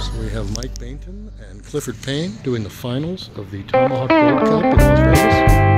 Score. So we have Mike Bainton and Clifford Payne doing the finals of the Tomahawk Gold Cup in Las Vegas.